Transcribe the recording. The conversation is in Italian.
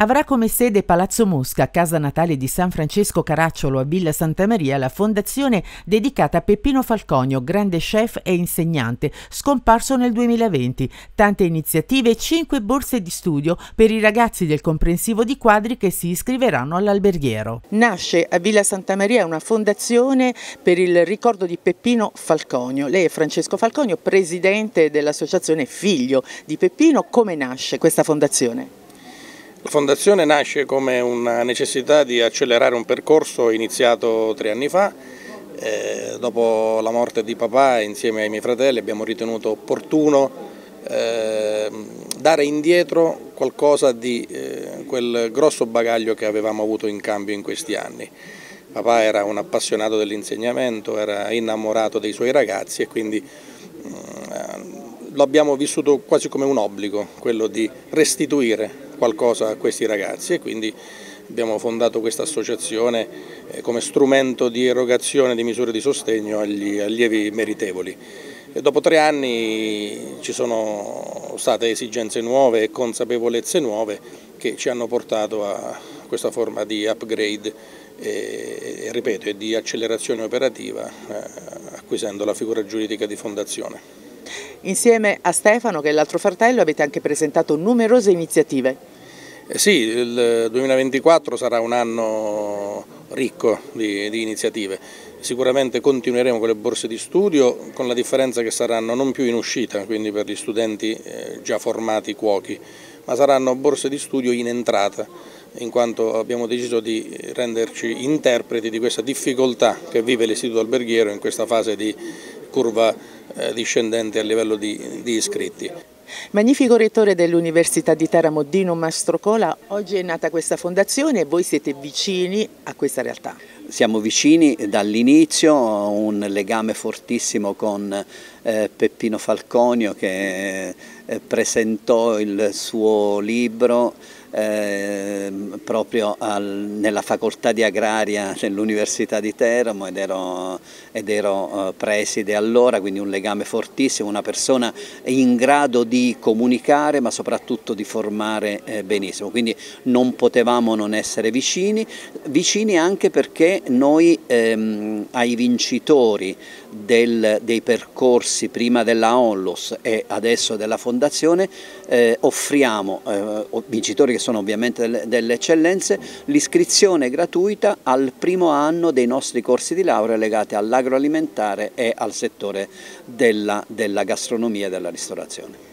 Avrà come sede Palazzo Mosca, casa natale di San Francesco Caracciolo a Villa Santa Maria, la fondazione dedicata a Peppino Falconio, grande chef e insegnante, scomparso nel 2020. Tante iniziative e cinque borse di studio per i ragazzi del comprensivo di quadri che si iscriveranno all'alberghiero. Nasce a Villa Santa Maria una fondazione per il ricordo di Peppino Falconio. Lei è Francesco Falconio, presidente dell'associazione Figlio di Peppino. Come nasce questa fondazione? La fondazione nasce come una necessità di accelerare un percorso iniziato tre anni fa. Eh, dopo la morte di papà, insieme ai miei fratelli, abbiamo ritenuto opportuno eh, dare indietro qualcosa di eh, quel grosso bagaglio che avevamo avuto in cambio in questi anni. Papà era un appassionato dell'insegnamento, era innamorato dei suoi ragazzi e quindi mm, lo abbiamo vissuto quasi come un obbligo, quello di restituire qualcosa a questi ragazzi e quindi abbiamo fondato questa associazione eh, come strumento di erogazione di misure di sostegno agli allievi meritevoli. E dopo tre anni ci sono state esigenze nuove e consapevolezze nuove che ci hanno portato a questa forma di upgrade e, ripeto, e di accelerazione operativa eh, acquisendo la figura giuridica di fondazione. Insieme a Stefano, che è l'altro fratello, avete anche presentato numerose iniziative. Eh sì, il 2024 sarà un anno ricco di, di, iniziative. Sicuramente continueremo con le borse di studio, con la differenza che saranno non più in uscita, quindi per gli studenti eh, già formati cuochi, ma saranno borse di studio in entrata, in quanto abbiamo deciso di renderci interpreti di questa difficoltà che vive l'istituto alberghiero in questa fase di curva eh, discendente a livello di, di iscritti. Magnifico rettore dell'Università di Teramo Dino Mastrocola, oggi è nata questa fondazione e voi siete vicini a questa realtà. Siamo vicini dall'inizio, un legame fortissimo con eh, Peppino Falconio che eh, presentò il suo libro eh, proprio al, nella facoltà di agraria dell'Università di Teramo ed ero, ed ero eh, preside allora, quindi un legame fortissimo, una persona in grado di comunicare ma soprattutto di formare eh, benissimo, quindi non potevamo non essere vicini, vicini anche perché noi ehm, ai vincitori del, dei percorsi prima della Onlus e adesso della Fondazione eh, offriamo, vincitori che sono ovviamente delle, delle eccellenze, l'iscrizione gratuita al primo anno dei nostri corsi di laurea legati all'agroalimentare e al settore della, della gastronomia e della ristorazione.